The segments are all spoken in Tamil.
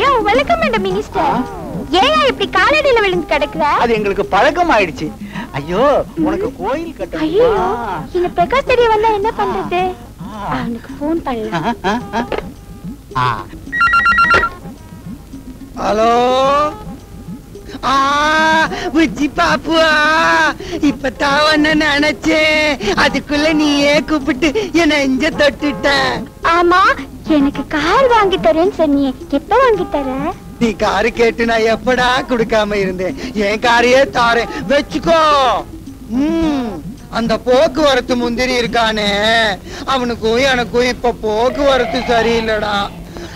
யோ வெல்கம் மேடம் மினிஸ்டர் ஏயா இப்படி காலடியில விழுந்து கிடக்குற? அது எங்களுக்கு பழக்கம் ஆயிடுச்சு ஐயோ உனக்கு கோயில் ஐயோ கட்டணுமா இந்த பிரகாஷ் தெரிய வந்தா என்ன பண்றது? அவனுக்கு போன் பண்ணலாம். ஹலோ? ஆ புஜ்ஜி பாப்புவா. இப்பதான் ஒன்னு நினைச்சேன். அதுக்குள்ள நீயே கூப்பிட்டு என்ன எஞ்ச தொட்டுட்ட. ஆமா எனக்கு கார் வாங்கி தரேன்னு சொன்னியே. எப்ப வாங்கி தர? நீ காரு கேட்டு நான் எப்படா கொடுக்காம இருந்தேன்? என் காரையே தாரேன். வச்சுக்கோ. அந்த போக்குவரத்து முந்திரி இருக்கானே. அவனுக்கும் எனக்கும் இப்ப போக்குவரத்து சரியில்லடா.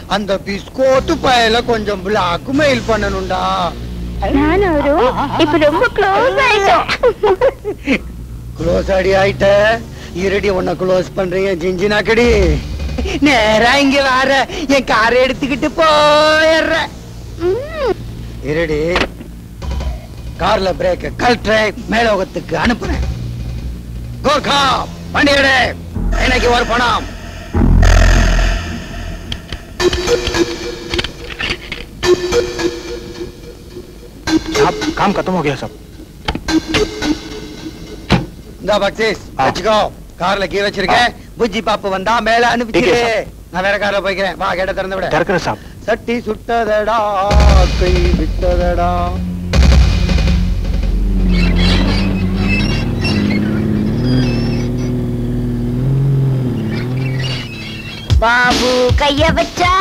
அந்த பிஸ்கோட்டு பயல கொஞ்சம் பிளாக் மெயில் பண்ணணும்டா. நானும் இப்ப ரொம்ப க்ளோஸ் ஆயிட்டோம். க்ளோஸ் அடி ஆயிட்ட. இருடி உன்னை க்ளோஸ் பண்றீங்க ஜிஞ்சினாக்கடி. நேரா இங்க வர என் காரை எடுத்துக்கிட்டு போயிடுற ம், இருடி கார்ல பிரேக் கழட்டுறேன் மேலோகத்துக்கு அனுப்புறேன் கோர்க்கா வண்டி எடு எனக்கு ஒரு பணம் साहब काम खत्म हो गया सब இந்த பக்சீஸ் ஆ. வச்சுக்கோ கார்ல கீ வச்சிருக்கேன். புஜ்ஜி பாப்பு வந்தா மேல அனுப்பிச்சிரு நான் வேற கார்ல போய்க்கிறேன். வா கேட்ட திறந்து விட. திறக்கிற சாப். சட்டி சுட்டதடா கை விட்டதடா. பாபு. கைய வச்சா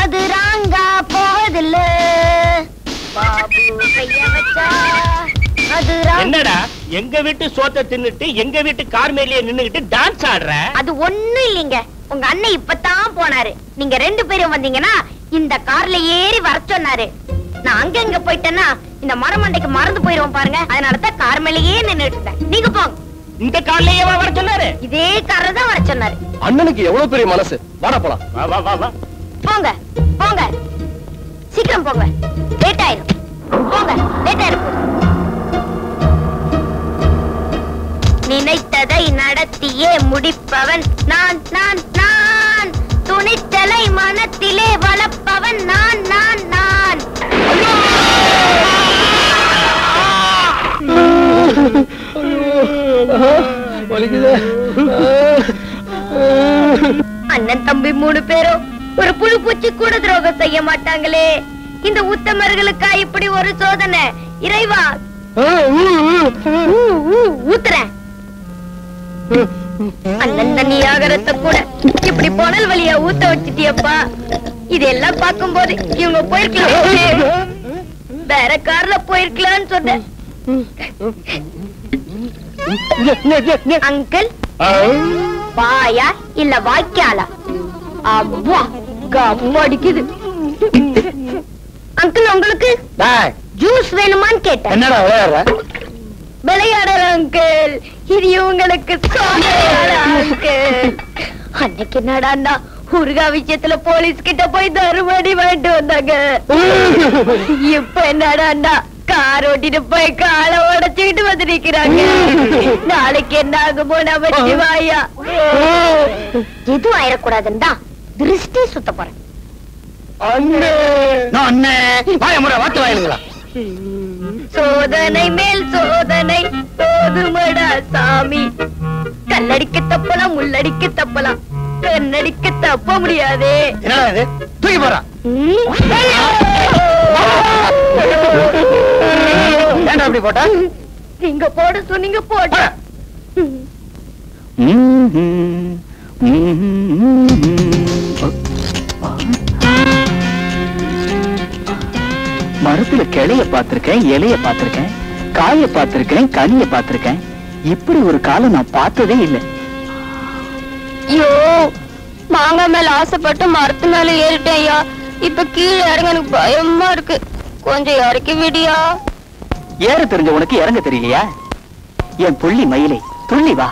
அது ராங்கா போதில்ல பாபு. கைய வச்சா அது என்னடா? எங்க வீட்டு சோத்தை தின்னுட்டு எங்க வீட்டு கார் மேலேயே நின்னுகிட்டு டான்ஸ் ஆடுற? அது ஒண்ணும் இல்லைங்க. உங்க அண்ணன் இப்பதான் போனாரு. நீங்க ரெண்டு பேரும் வந்தீங்கன்னா இந்த கார்ல ஏறி வர சொன்னாரு. நான் அங்க இங்க போயிட்டேன்னா இந்த மரமண்டைக்கு மறந்து போயிருவோம் பாருங்க. அதனால தான் கார் மேலேயே நின்னுட்டு இருந்தேன். நீங்க போங்க. இந்த கார்லயே வர சொன்னாரு? இதே கார்ல தான் வர சொன்னாரு. அண்ணனுக்கு எவ்வளவு பெரிய மனசு? வாடா போலாம். வா வா வா வா. போங்க போங்க. சீக்கிரம் போங்க. லேட் ஆயிரும். போங்க லேட் ஆயிரும். நினைத்ததை நடத்தியே முடிப்பவன் நான் நான் நான். துணிச்சலை மனத்திலே வளர்ப்பவன் நான் நான் நான். அண்ணன் தம்பி மூணு பேரும் ஒரு புழு பூச்சி கூட துரோகம் செய்ய மாட்டாங்களே. இந்த உத்தமர்களுக்கா இப்படி ஒரு சோதனை? இறைவா. ஊத்துறேன். அண்ணன் தண்ணி ஆகரத்தை கூட இப்படி புனல் வழியா ஊத்த வச்சிட்டியப்பா. இதெல்லாம் பார்க்கும்போது இவங்க போயிருக்கலாம். வேற கார்ல போயிருக்கலாம்னு சொன்னேன். அங்கிள் வாயா இல்ல வாய்க்காலா? அவ்வா கம்ம அடிக்குது. அங்கிள் உங்களுக்கு ஜூஸ் வேணுமான்னு கேட்டேன். என்னடா விளையாடுற? விளையாடல அங்கிள். இது அங்கிள் அன்னைக்கு என்னடான்னா ஊர்கா விஷயத்துல போலீஸ் கிட்ட போய் தருமடி வாங்கிட்டு வந்தாங்க. இப்ப என்னடான்னா கார் ஓட்டிட்டு போய் காலை உடைச்சுக்கிட்டு வந்து நிக்கிறாங்க. நாளைக்கு என்ன ஆகுமோ நம்ம சிவாயா? எதுவும் ஆயிடக்கூடாதுன்னு தான் திருஷ்டி சுத்த போறேன். சோதனை மேல் சோதனை. போதுமடா சாமி. கல்லடிக்க தப்பலாம் முள்ளடிக்க தப்பலாம். கண்ணடிக்க தப்ப முடியாதே. தூக்கி அப்படி போட்ட? நீங்க போட சொன்னீங்க போட. மரத்துல கிளைய பார்த்திருக்கேன் இலைய பார்த்திருக்கேன். காய பார்த்திருக்கேன் கனிய பார்த்திருக்கேன். இப்படி ஒரு காலம் நான் பார்த்ததே இல்லை. ஐயோ மாங்காய் மேல ஆசைப்பட்டு மரத்து மேல ஏறிட்டேன் ஐயா. இப்ப கீழே இறங்க எனக்கு பயமா இருக்கு. கொஞ்சம் இறக்கி விடியா. ஏற தெரிஞ்ச உனக்கு இறங்க தெரியலையா? என் புள்ளி மயிலை துள்ளி வா.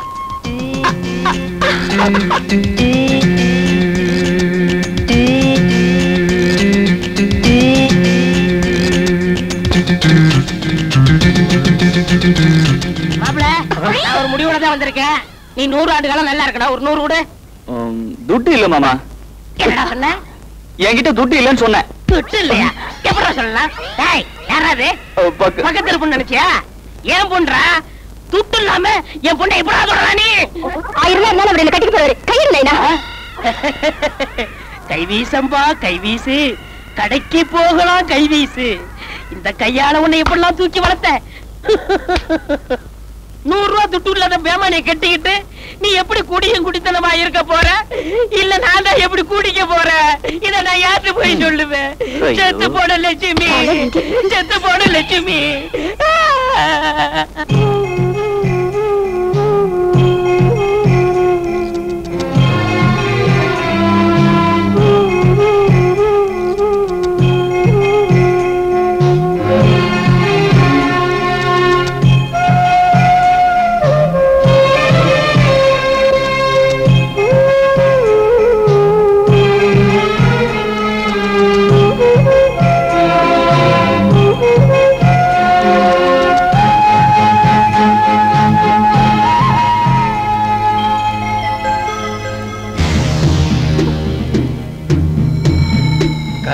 ஒரு முடிவோட தான் வந்திருக்கேன். நீ நூறு ஆண்டு காலம் நல்லா இருக்கடா. ஒரு நூறு விடு. துட்டு இல்ல மாமா. என்னடா சொன்ன? என்கிட்ட துட்டு இல்லைன்னு சொன்னேன். துட்டு இல்லையா? எப்படா சொல்லலாம்? டேய் பக்க- பக்கத்துல பொண்ணு நினைச்சியா? ஏன் பொண்ணுடா துட்டு இல்லாம என் பொண்ணை எப்படா சொல்றா நீ? ஆயிரம் ரூபாய் இருந்தாலும் அவர் என்ன கட்டிட்டு போவாரு கையில்லைனா கைவீசம்பா கைவீசு கடைக்கு போகலாம் கைவீசு இந்த கையால உன்னை எப்படிலாம் தூக்கி வளர்த்த நூறு ரூபா துட்டு இல்லாத பேமானிய கட்டிக்கிட்டு நீ எப்படி குடியும் குடித்தனமா இருக்க போற? இல்ல நான் தான் எப்படி குடிக்க போறேன் இத நான் யார்கிட்ட போய் சொல்லுவேன். செத்து போட லட்சுமி. செத்து போட லட்சுமி.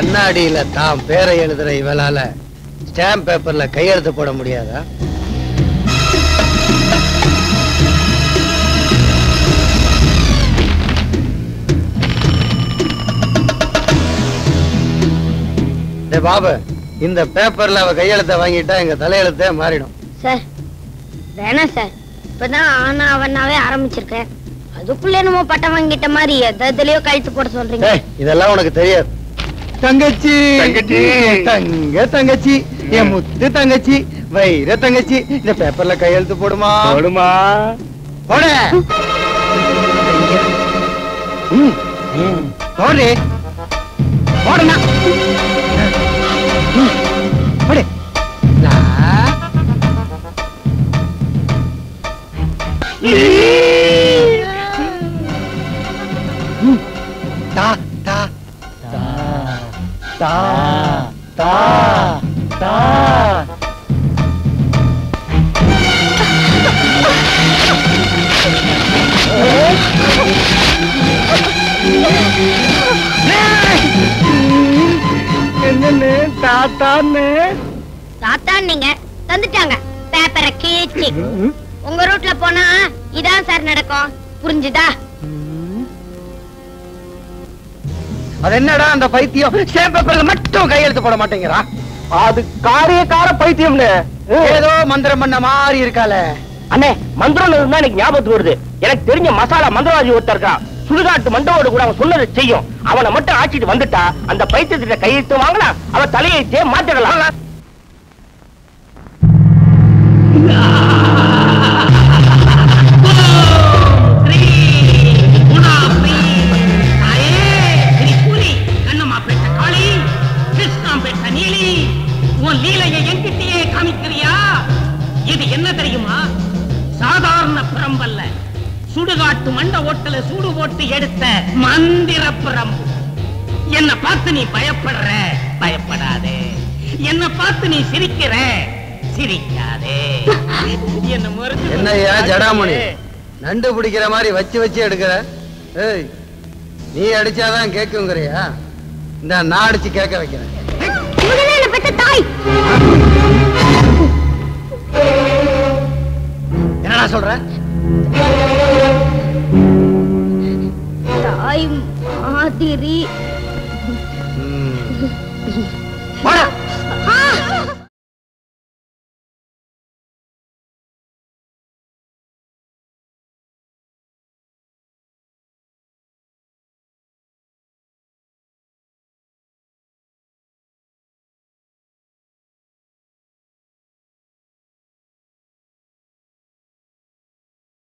கண்ணாடியில தான் பேரை எழுதுற இவளால ஸ்டாம்ப் பேப்பர்ல கையெழுத்து போட முடியாதா? டேய் பாபு இந்த பேப்பர்ல அவ கையெழுத்த வாங்கிட்டா எங்க தலையெழுத்தே மாறிடும். சார் வேணாம் சார். இப்பதான் ஆனா அவனாவே ஆரம்பிச்சிருக்கேன். அதுக்குள்ள என்னமோ பட்டம் வாங்கிட்ட மாதிரி எது எதுலயோ கழுத்து போட சொல்றீங்க. இதெல்லாம் உனக்கு தெரியாது. தங்கச்சி. தங்கச்சி. தங்க தங்கச்சி. என் முத்து தங்கச்சி. வைர தங்கச்சி. இந்த பேப்பர்ல கையெழுத்து போடுமா? போடுமா? போட. போடு. போடுனா என்னன்னு தாத்தான்னு தாத்தா நீங்க தந்துட்டாங்க. பேப்பரை கீச்சு. உங்க ரூட்ல போனா இதான் சார் நடக்கும். புரிஞ்சுதா? அது என்னடா அந்த பைத்தியம்? ஸ்டாம்ப் பேப்பர்ல மட்டும் கையெழுத்து போட மாட்டேங்கிறா? அது காரியக்கார பைத்தியம்னு. ஏதோ மந்திரம் பண்ண மாதிரி இருக்கால அண்ணே மந்திரம் தான் எனக்கு ஞாபகத்துக்கு வருது. எனக்கு தெரிஞ்ச மசாலா மந்திரவாதி ஒருத்தர் இருக்கான். சுடுகாட்டு மண்டவோடு கூட அவன் சொன்னதை செய்யும். அவனை மட்டும் ஆட்சிட்டு வந்துட்டா அந்த பைத்தியத்திட்ட கையெழுத்து வாங்கலாம் அவன் தலையெழுத்தே மாத்திடலாம். சுடுகாட்டு மண்ட ஓட்டல சூடு போட்டு எடுத்த மந்திர பிரம்பு என்ன பார்த்து நீ பயப்படுற? பயப்படாதே. என்ன பார்த்து நீ சிரிக்கிற? சிரிக்காதே. என்ன என்னய்யா ஜடாமணி? நண்டு பிடிக்கிற மாதிரி வச்சு வச்சு எடுக்கிற? ஏய் நீ அடிச்சாதான் கேக்குங்கிறியா? இந்த நான் அடிச்சு கேட்க வைக்கிறேன். என்னடா சொல்ற?